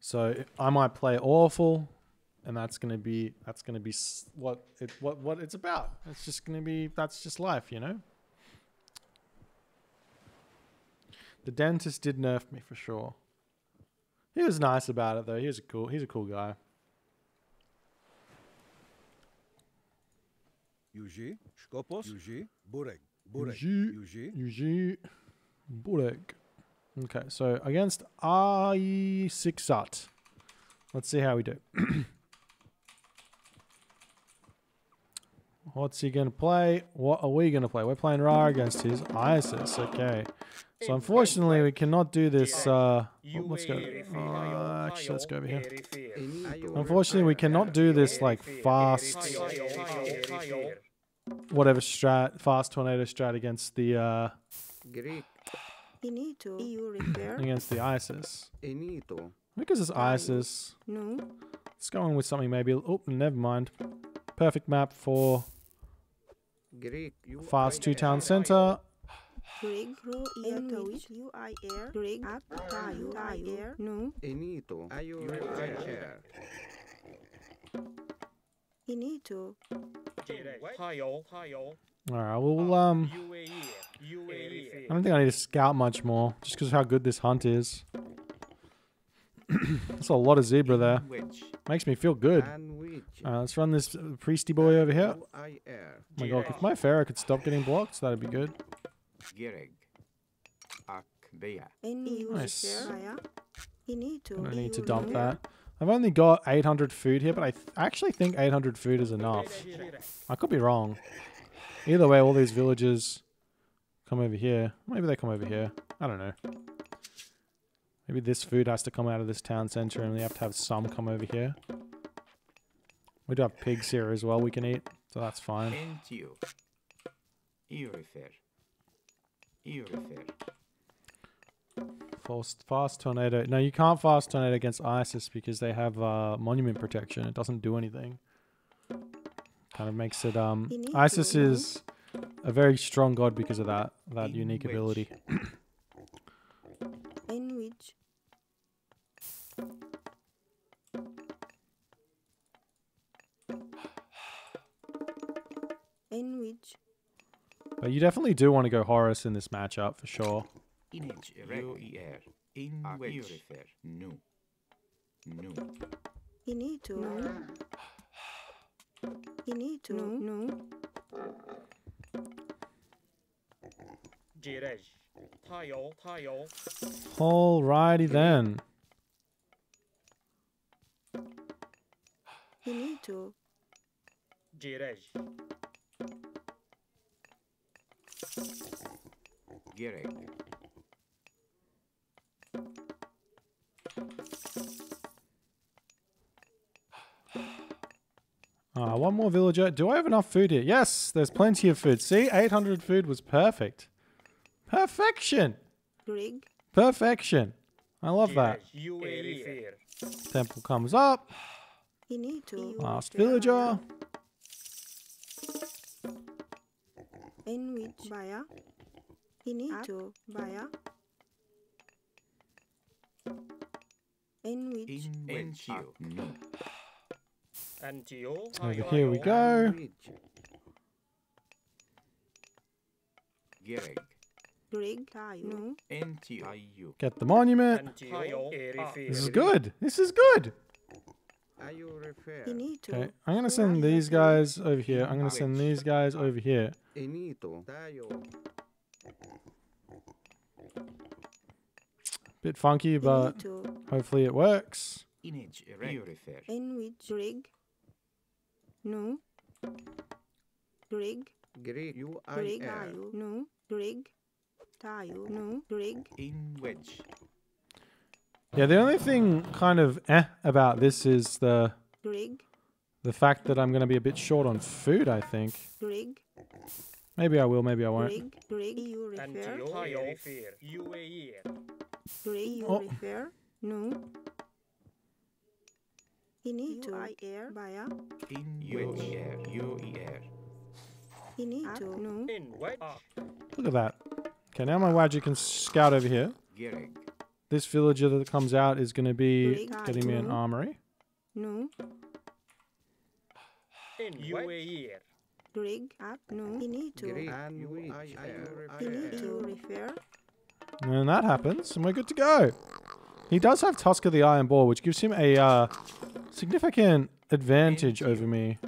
So I might play awful, and that's gonna be that's gonna be what it what what it's about. It's just gonna be that's just life, you know. The dentist did nerf me for sure. He was nice about it though. He was a cool. He's a cool guy. Yuji, Skopos, Yuji, Burek, Burek, Yuji. Yuji, Yuji Burek. Okay, so against I Sixat. Let's see how we do. What's he gonna play? What are we gonna play? We're playing Ra against his Isis. Okay. So unfortunately, we cannot do this. Uh, oh, let's go. Uh, actually, let's go over here. Unfortunately, we cannot do this like fast, whatever strat, fast tornado strat against the uh, Greek, Inito. EU repair. against the Isis. Enito, Because it's Isis. No. Let's go on with something maybe. Oh, never mind. Perfect map for Greek, you fast two town center. Rig. Ro. Iatawit. U. I. Air. Rig. At. Tayo. Ah, I. Air. No. Enito, you air. Inito. Tayo, Tayo, All right, we'll um. UAE, UAE. I don't think I need to scout much more, just because of how good this hunt is. That's a lot of zebra there. Wedge, Makes me feel good. sandwich, All right, let's run this uh, priesty boy over here. you I air. Oh my god, if my Pharaoh could stop getting blocked, that'd be good. Gereg, Akbea, EU Nice. repair. I don't need to dump that. I've only got 800 food here, but I th- actually think 800 food is enough. I could be wrong. Either way, all these villagers come over here. Maybe they come over here. I don't know. Maybe this food has to come out of this town center and we have to have some come over here. We do have pigs here as well we can eat, so that's fine. Entio, Irifer, Irifer, Fast, fast tornado. No, you can't fast tornado against Isis because they have uh, monument protection. It doesn't do anything. Kind of makes it. Um, Isis is a very strong god because of that that In unique which- ability. In which. In which. But you definitely do want to go Horus in this matchup for sure. Inage, Uer, In Wedge, Nu, Nu, Inito. need to. No. No. Jirej, Tayo, Tayo, Alrighty then. Inito. Jirej, Gereg, Ah, one more villager. Do I have enough food here? Yes, there's plenty of food. See, 800 food was perfect. Perfection. Grig. Perfection. I love that. Temple comes up. Inito. Last villager. In which. Baya. Inito. Baya. In which. In Entio, Nu, Antio, Over Tayo, here we go. Sandwich, Gereg, No. Get the monument. This is good. This is good. Ayu refer, Inito. Okay, I'm gonna send these guys over here. I'm gonna send these guys over here. Bit funky, but hopefully it works. In which. Rig. No. Rig. Greek, Rig. UIR, Tayo. No. Rig. Tayo. No. Rig. In Wedge, Yeah, the only thing kind of eh about this is the Rig. the fact that I'm gonna be a bit short on food. I think Rig. maybe I will, maybe I won't. Rig. Rig. EU refer. Antio, Tayo, UAE, Rig. EU Oh. refer. No. Inito. I air. Baya. In UER, UER, Inito. No. in Wedge, Look at that. Okay, now my Wadjet can scout over here. Gereg, this villager that comes out is going to be Big getting me an armory. No. In UAE. Rig. Up. No. You need to. Great. And You which I air You need air. to refer. And that happens, and we're good to go. He does have Tusk of the Iron Boar, which gives him a uh, significant advantage over me.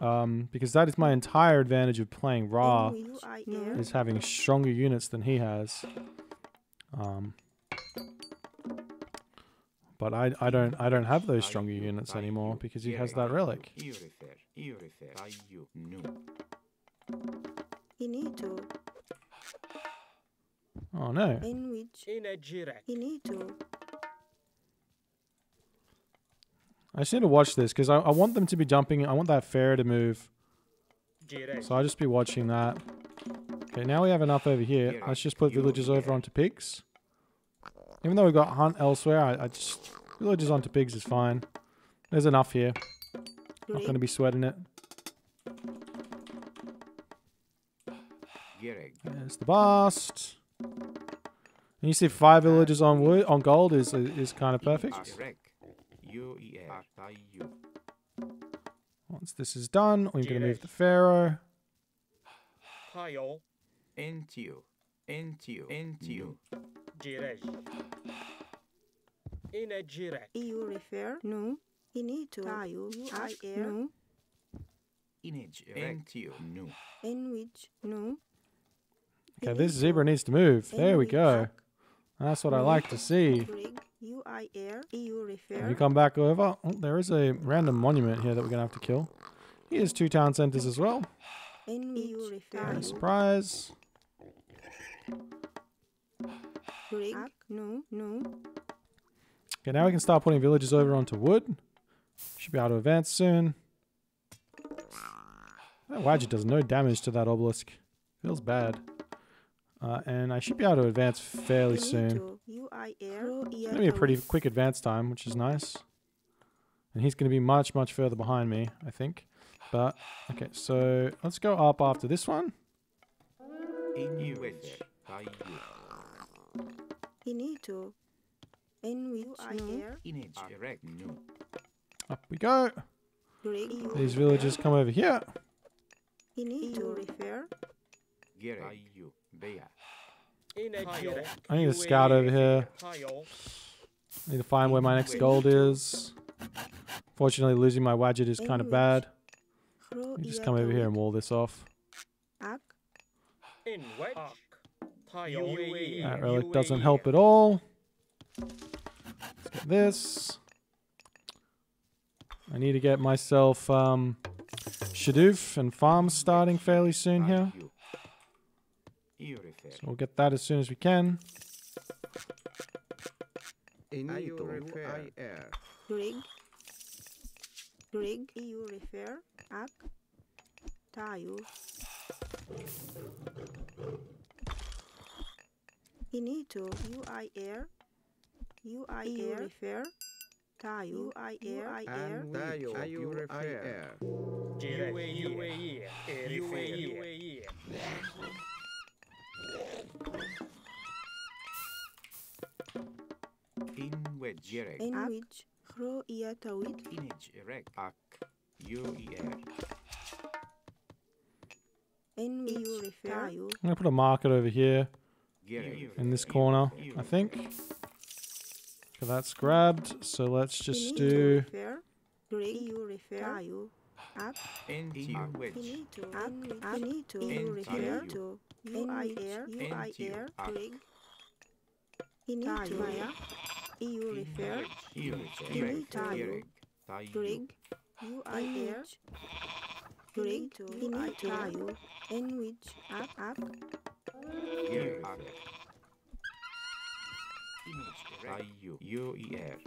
Um, because that is my entire advantage of playing Ra, N-U-I-R. is having stronger units than he has. Um, but I, I don't I don't have those stronger units anymore because he has that relic. You refer. I just need to watch this because I, I want them to be jumping. I want that fair to move. So I'll just be watching that. Okay, now we have enough over here. Let's just put villagers over onto pigs. Even though we've got hunt elsewhere, I, I just... Villagers onto pigs is fine. There's enough here. Not going to be sweating it. There's the bast. And you see five villagers on wood, on gold is is kind of perfect. Once this is done, we're going to move the pharaoh. Tayo. Entio. Entio. Entio. Jirej. In a Jirek. You refer. No. You need to. Tayo. U-I-R. No. Inage. Entio. No. In which. No. Okay, this zebra needs to move. There we go. That's what I like to see. Rig. U-I-R. You If refer. you come back over, oh, there is a random monument here that we're going to have to kill. Here's two town centers as well. In which. Refer. Okay, surprise. No. No. Okay, now we can start putting villages over onto wood. Should be able to advance soon. That Wadjet does no damage to that obelisk. Feels bad. Uh, and I should be able to advance fairly soon. Going to be a pretty quick advance time, which is nice. And he's going to be much, much further behind me, I think. But, okay, so let's go up after this one. In which. I you. You need to. In which. U-I-R. Inage. Gereg. Up we go. These villagers come over here. You need refer. Gereg. I you. Bea. In a Jirek. I need a scout over here. Tayo. Need to find where my next gold is. Fortunately, losing my Wadjet is kind of bad. Ro. You just come over here and wall this off. Ak. In Wedge. Tayo. UAE. That relic doesn't help at all. Let's get this. I need to get myself um, Shadoof and farms starting fairly soon here. You. You refer. So we'll get that as soon as we can. Inito air. Rig. Rig. You refer. Ak. Tayo. Inito. U-I-R. U-I-R. refer. Tayo. U-I-R. And tayo air. Jirek. UAE. UAE. In which. Gereg. In Ak. which. Ro. Iya tawid. Inage. Gereg. Ak. You er. In refer. I'm going to put a market over here in this corner, I think. Okay, that's grabbed. So let's just do... refer. You refer. Tayo. Ak. Into which. Finito. Ak. You refer tayo. to. U-I-R. U-I-R. Ak. Rig. Finito. Maya. You refer. You refer. Gereg. Gereg. Tayo. Rig. U-I-R. Rig. Finito. Tayo. In which. Ak. Ak. Gereg. Ak. Inage. Tayo. You er.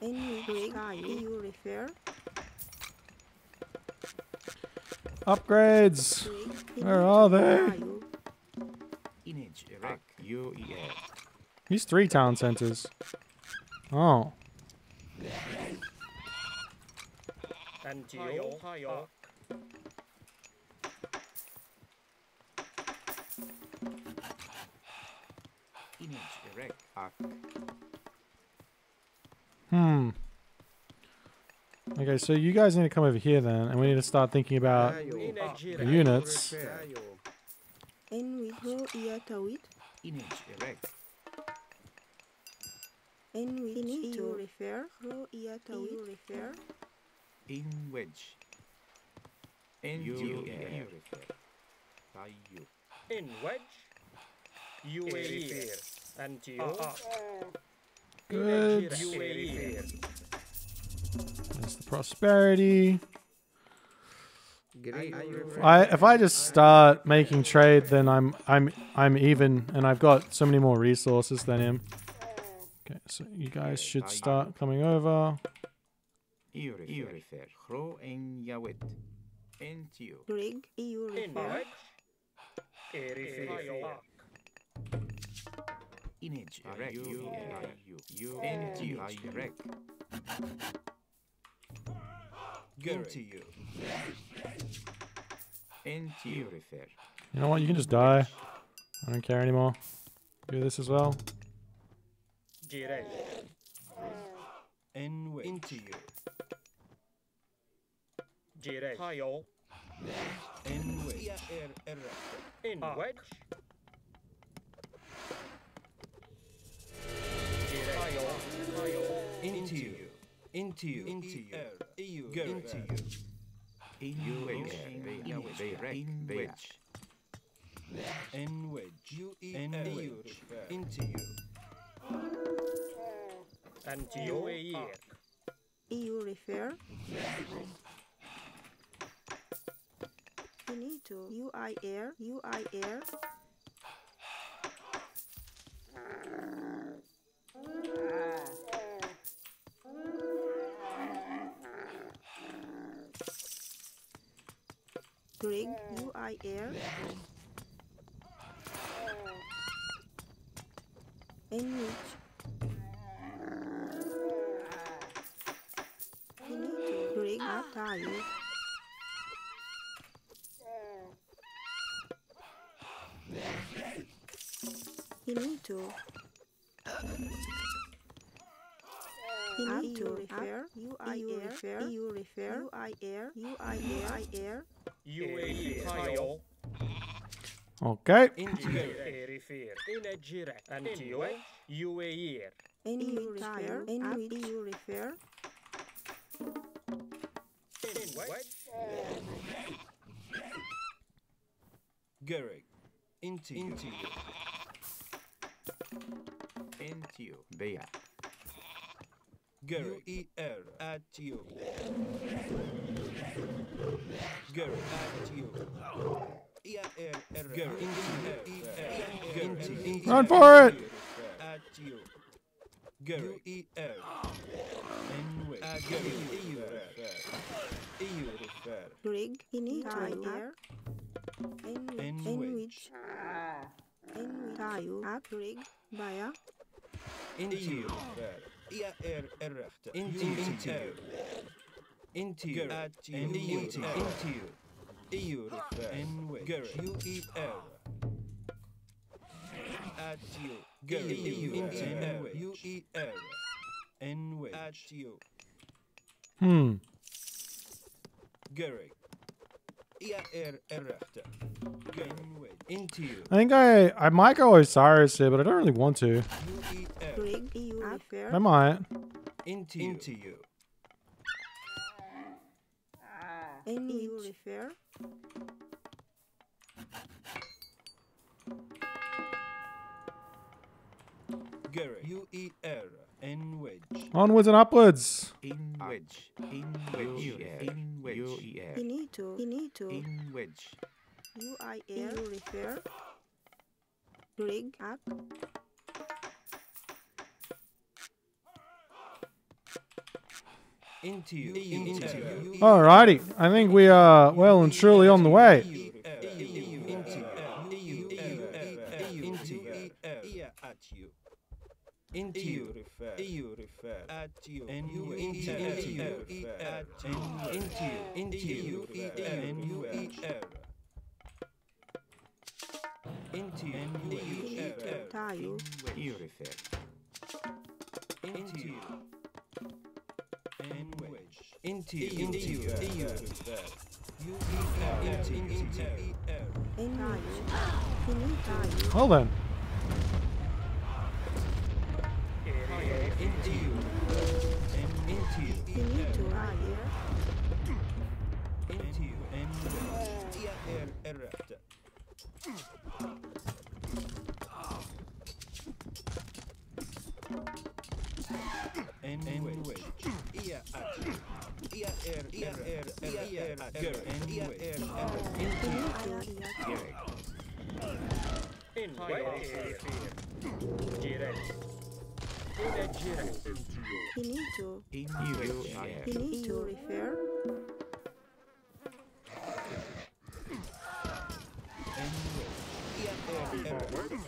In which. Rig. Tayo. You refer. Upgrades! Where are they? Tayo. Inage. These three town centers. Oh. Hmm. Okay, so you guys need to come over here then, and we need to start thinking about units. En with ro ia tawit. Image erect. En with iu refer. Ro ia tawit. Iu refer. In wedge. In You you refer. Tayo. In wedge. UAE. Antio. Good. UAE. That's the prosperity. I if I just start making trade, then I'm I'm I'm even, and I've got so many more resources than him. Okay, so you guys should start coming over. Iu refer. Hro en yawet. Entio. Rig. Iu In refer. wedge. Erifir. Image erect. You You Entio. Erect. Into you. You know what? You can just die. I don't care anymore. Do this as well. Girel. Into you. Girel. Tayo. En wedge. In wedge. Girel. Tayo. Tayo. Into you. Into you. Into you. Into you. In wedge. In wedge. In wedge. Antio. UAE. Iu refer. Finito. UI air. UI air. Grig. UI air. Enrich. Finito. Grig. Tayo. Finito. Finito. Refer. UI air. EU refer. UI air. UI air. UAE. Tayo. Okay. Into you. Erifir. In a girel. Antio. UAE. EU refer. EU refer. In wedge. Garrick. Into you. Into you. Entio. Bea. Garrick. U E R. At you. Garrick. At you. E R R. Garrick. Into you. E R. Into you. Run for it! At you. Garrick. U E R. En wedge. At Garrick. EU refer. EU refer. Grig. Finito. Air. En Enrich. Enrich. Tayo. At Grig. Baya. Into you. E R R. Into you. Into you. At you. Into you. EU refer. En wedge. U E R. At you. EU. Into you. U E R. En wedge. At you. Hmm. Garrick. R R. En wedge. Into you. I think I I might go Osiris here, but I don't really want to. U R. I might. Into you. Into you. EU refer. Garrick. U E R. En wedge. Onwards and upwards. In wedge. In wedge. In wedge. UER. Finito. Finito. In wedge. UI air. EU refer. Grig. At. Into you. Into you. Alrighty. I think we are well and truly on the way. Into you refer. EU refer. At you. And you into into you refer. At and into you. Into you refer. And you er. Into you. And you er. tayo, You refer. Into you. And wedge. Into you. Into you. EU refer. You into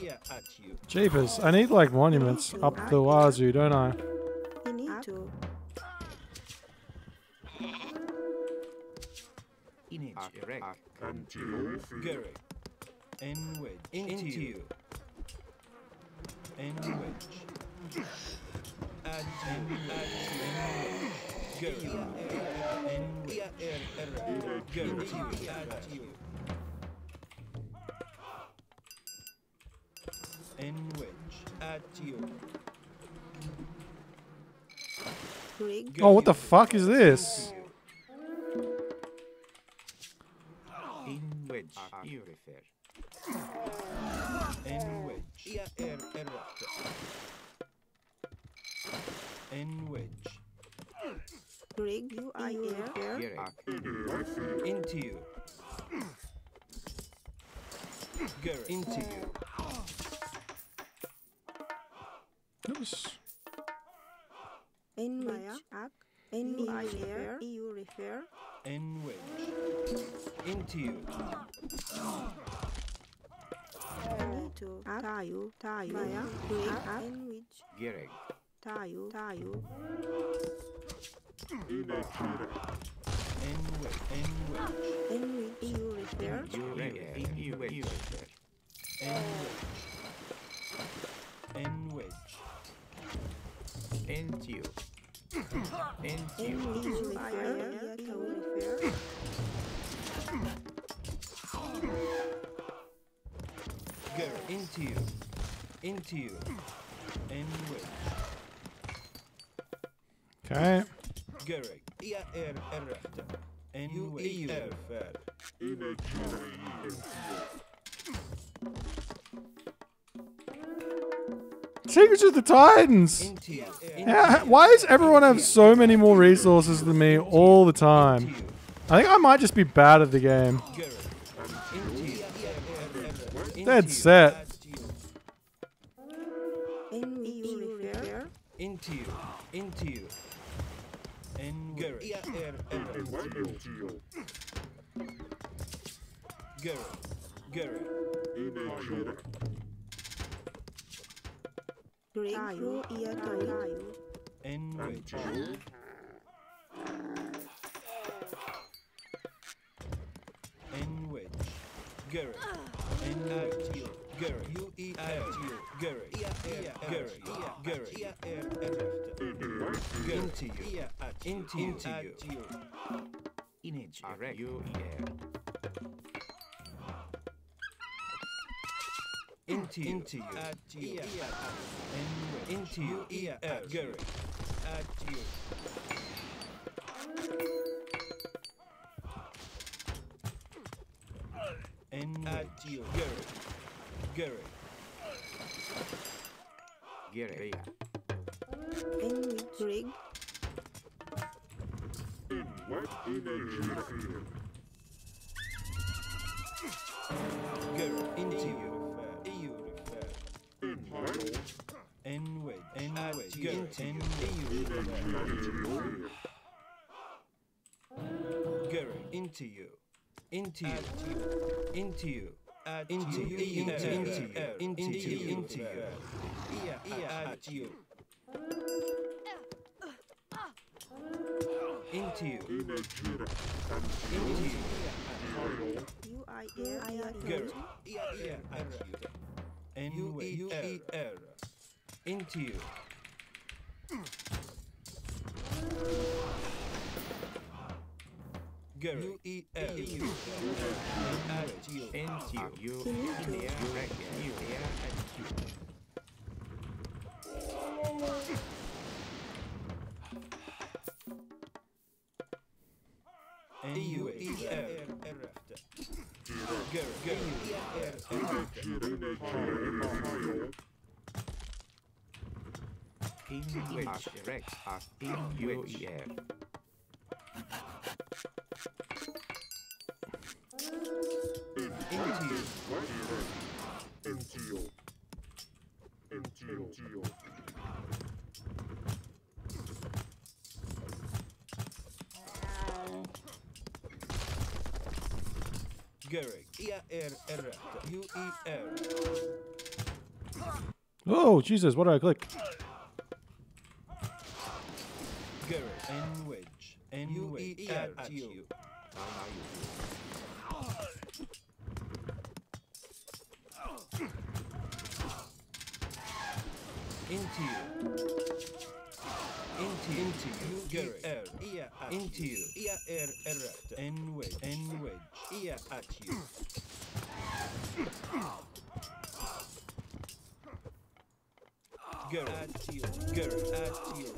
Yeah, at you. Jeepers, I need like monuments up the wazoo, don't I? finito, In a direct. Garage. And wedge. Into you. And wedge. Add and add and wedge. Garage. And wedge. Garage. Add you. And wedge. Add you. Oh, what the fuck is this? In which you refer. And wedge. Yeah, er, errata. And wedge. Greek, you I refer, Gerek. Into you. Garage. Into you. Oops. and which, ac, and you I you refer, And wedge. Into you. Finito, tayo, tayo, Maya, Greek, which, Gerek. tayo, tayo, And wedge. And wedge. and which, you refer, You refer. You refer. And wedge. And wedge. And you. And and you. which, you refer, Into you. Into you. And wedge. Okay. Garage. Yeah, er, errata. And wedge. Erfär. Secrets of the Titans! Yeah, why does everyone have so many more resources than me all the time? I think I might just be bad at the game. Garage. Into you. Into Dead set. Into you. Into you. And garage. Yeah, er, errata. Garage. Garage. Greek, tayo, iya tayo, And wedge. And wedge. Garrett. And at you. Garrett. You eat at you. Garrett. Garrett. Garrett. Into you. Into you. Into you. In a direct. You air. into you, into you, into you, yeah, at Gary, at you. And at you, Gary, Gary, Gary. In which rig? Gary, into you, EU refer, and wait, and wait, Gary, and EU refer. Gary, into you, into you, into you. Into you, into into you, into you, into you, yeah, at you, into you, into you, You I air I air Gary, yeah, yeah, at you, and you, you, er, into you. Gary, you, e, er, you, at you, Into you. Into. In the air. Direct. You. Air. And you. and you, e, er, er, Gary, Gary, er, In which. Direct. In E, er. Oh, Jesus, what did I click? And you, E, er, at you. Into you. Into into you. Gary, er, ia, at into you. Ia, er, erect, and wedge, and wedge. Ia, at you. Gary, at you. Gary, at you.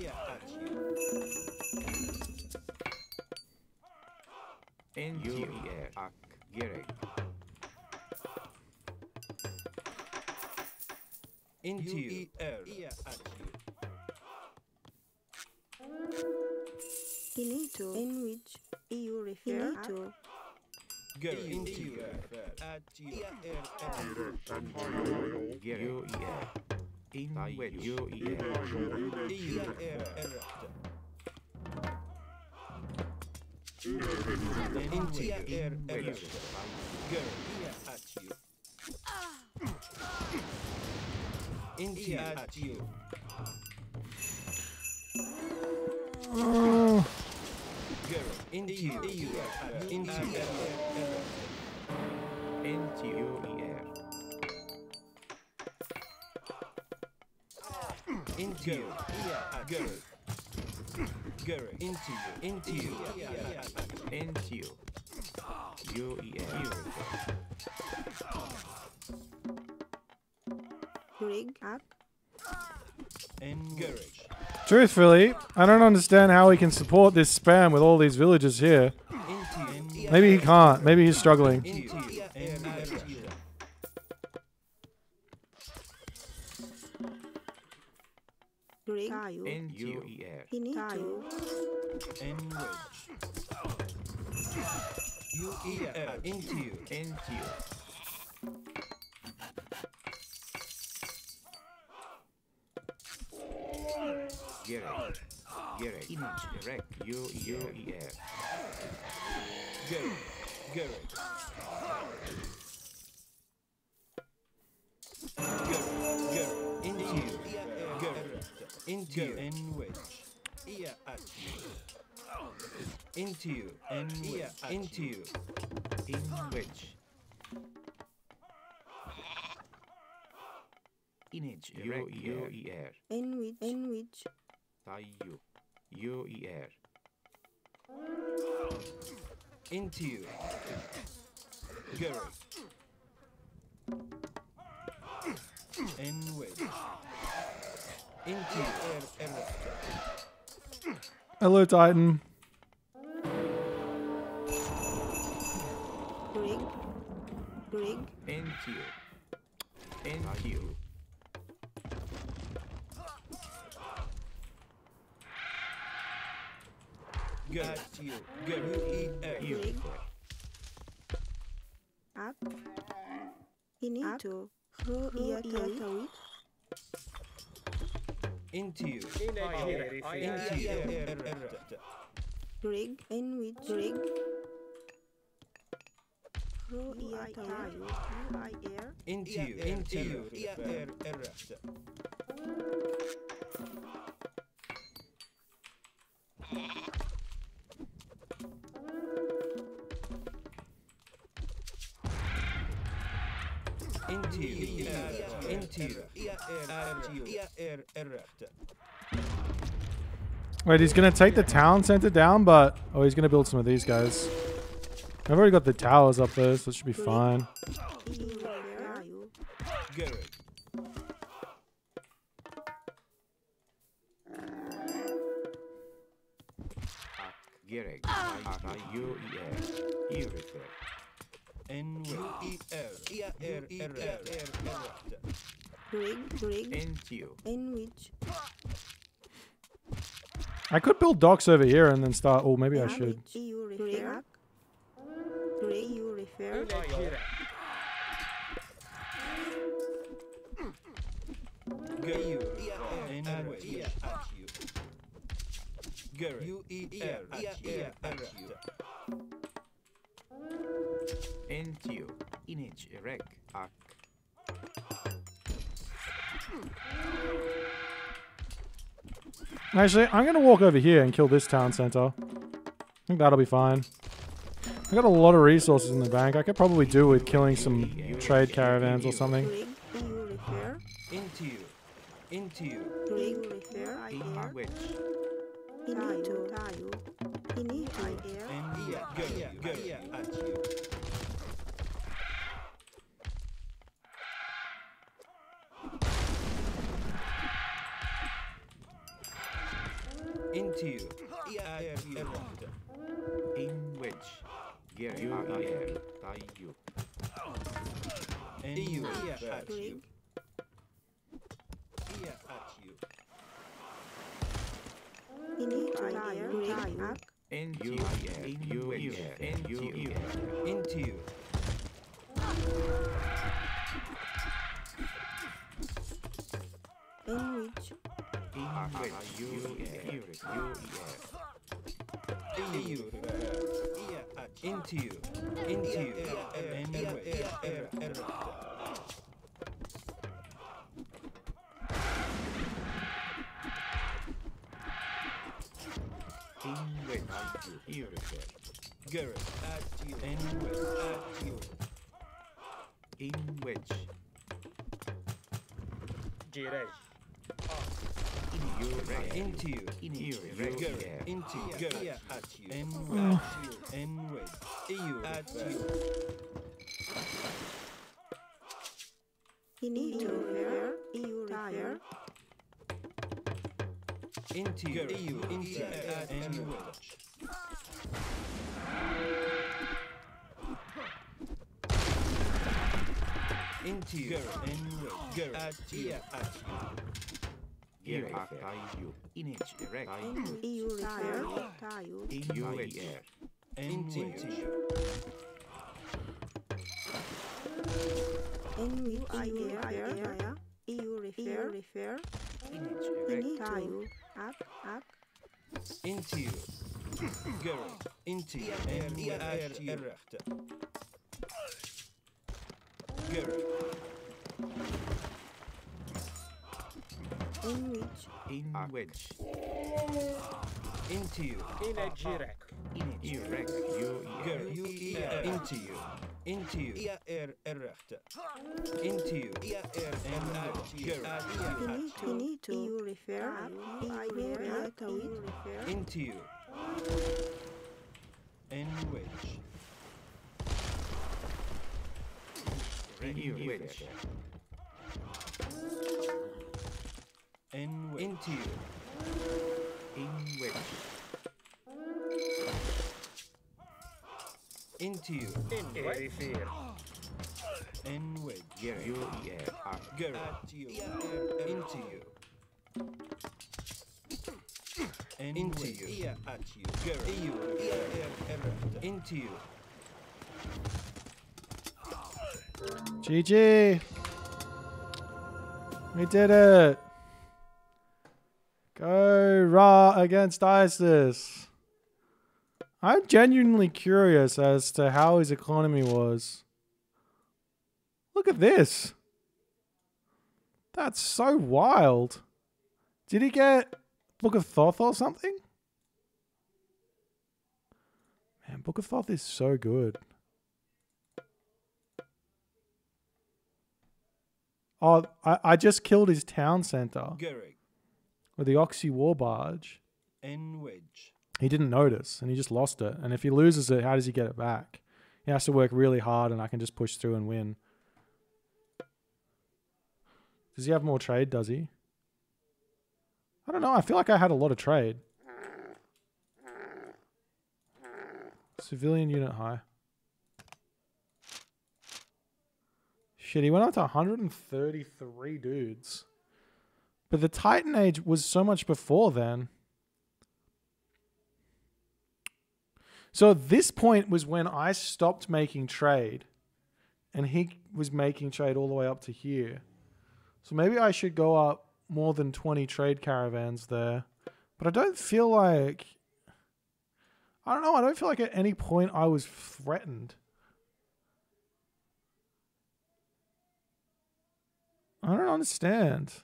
Ia, at you. Into you. Air. Ak. Gary. Into you. Ia, at you. Into in which EU refer? To Gary, into you. At you. Ia, er, er. Gary. You. Air. In which. You. Air. Ia, erect. Into you. Erect. Gary, ia, at you. Into you. Into you. Into you. Into you. Air. Into you. Gary. Gary, into you. Into you. Into you. You. Air. rig ak And garage. Truthfully, I don't understand how he can support this spam with all these villagers here. Maybe he can't. Maybe he's struggling. Into you. And at you. rig tayo Into you. Air. tayo And wedge. You er into you. Into. And wedge. Ia at you. Into you. And wedge. Into you. In which. Image. You. You. Air. in which in which Tayo. You. Air. Into you. Gary. En wedge. Into er errekte. Hello, Titan. Rig. Rig. Into. Into. At you. G-U-E-R. Rig. Ak. Inito. Ro iya tawit. Into you. Inagire. Into errekte. Rig. In which rig. Ro iya tayo. U-I-R. Into you. Into you. Into you. Into you. At you. Wait, he's gonna take the town center down, but oh, he's gonna build some of these guys. I've already got the towers up there, so it should be fine. Tayo. Garrett. Gereg. I-U-E-R. Irrefer. N-U-E-R. E-R. errekte. Rig. Rig. Into. In which. I could build docks over here and then start. Oh, maybe I should. You refer. You refer. Inagire. Garrett. N-W. At you. Garrett. U-E-R. Errekte. Into. Inage. Erek. Ak. Actually, I'm gonna walk over here and kill this town center. I think that'll be fine. I got a lot of resources in the bank. I could probably do with killing some trade caravans or something. Rig. You refer. Into you. Into you. Rig. Refer. I In which. Inito. Tayo. Inito. Air. And Garrett. Garrett. At you. Into you. At errekte. In which. Gereg. I-R. Tayo. And you. At you. Rig. Yeah, at you. Inito. Air. Rig. Ak. Into. In-U-E-R. N-U-E-R. Into you. In which. U-E-R. U-E-R. In you. Yeah, at you. Into you. Into you. And errekte. In which. Irrefer. Garrett. At you. And at you. In which. Girej. In you. Into you. In you. Into you. At you. And at you. At you. Inito. Refer. You refer. Into you. Into you. And. Into you. And At you. At you. Gereg. Tayo. Inage. Erek. In which. You refer. Tayo. In-U-E-R. And into you. In which. You refer. You refer. refer. Inage. Erek. Inito. Ak. Ak. Into you. Garrett. Into you. And at you. Errekte. Garrett. In which. In which. Into you. Inagire. Inage. Erek. U-E-R. Garrett. You. Into you. Into you. Er. Errekte. Into you. Ia Er. And at you. Garrett. At you. Inito. You refer. You refer. You refer. Into you. In which. In which. In into you. In which. Into you. In Erifir. In which. Gere. You er ar. Gere. At you. Into you. In into you. Ia at you. Gere. Iu. Ia er errata. Into you. GG. We did it. Go Ra against Isis. I'm genuinely curious as to how his economy was. Look at this. That's so wild. Did he get Book of Thoth or something? Man, Book of Thoth is so good. Oh, I, I just killed his town center. With the Oxy War Barge. In which. He didn't notice and he just lost it. And if he loses it, how does he get it back? He has to work really hard and I can just push through and win. Does he have more trade, does he? I don't know. I feel like I had a lot of trade. Civilian unit high. Shit, he went up to 133 dudes. But the Titan Age was so much before then. So this point was when I stopped making trade and he was making trade all the way up to here. So maybe I should go up more than 20 trade caravans there. But I don't feel like I don't know, I don't feel like at any point I was threatened. I don't understand.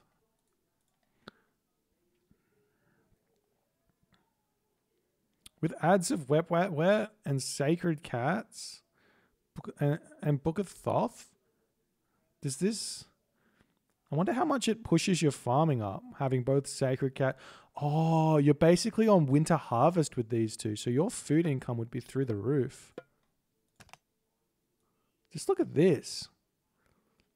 With Adze of Wepwawet and Sacred Cats and, uh, and Book of Thoth? Does this. I wonder how much it pushes your farming up, having both Sacred Cat. Oh, you're basically on winter harvest with these two, so your food income would be through the roof. Just look at this.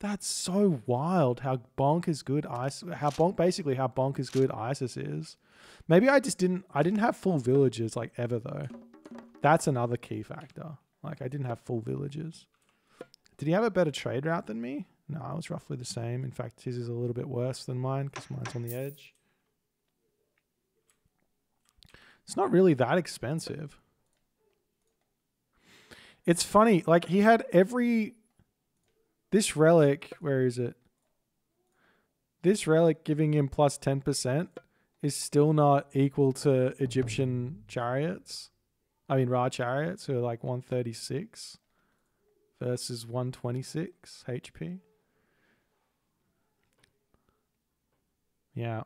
That's so wild how bonkers good Isis how bonk basically how bonkers good Isis is. Maybe I just didn't I didn't have full villages like ever though. That's another key factor. Like I didn't have full villages. Did he have a better trade route than me? No, I was roughly the same. In fact, his is a little bit worse than mine because mine's on the edge. It's not really that expensive. It's funny, like he had every this relic, where is it? This relic giving him plus 10% is still not equal to Egyptian chariots. I mean, Ra chariots who are like 136 versus 126 HP. Yeah.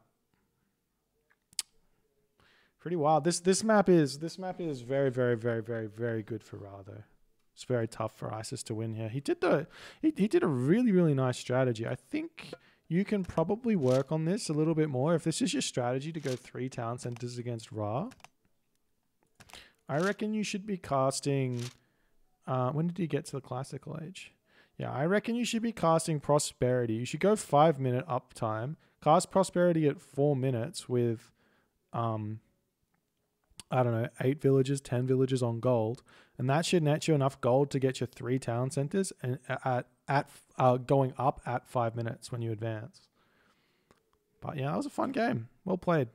Pretty wild. This this map is this map is very very very very very good for Ra though. It's very tough for Isis to win here. He did the he, he did a really really nice strategy. I think you can probably work on this a little bit more. If this is your strategy to go three town centers against Ra, I reckon you should be casting. Uh, when did you get to the classical age? Yeah, I reckon you should be casting prosperity. You should go five minute uptime. Cast prosperity at four minutes with, um, I don't know, eight villages, ten villages on gold, and that should net you enough gold to get your three town centers and at at uh, going up at five minutes when you advance. But yeah, that was a fun game. Well played.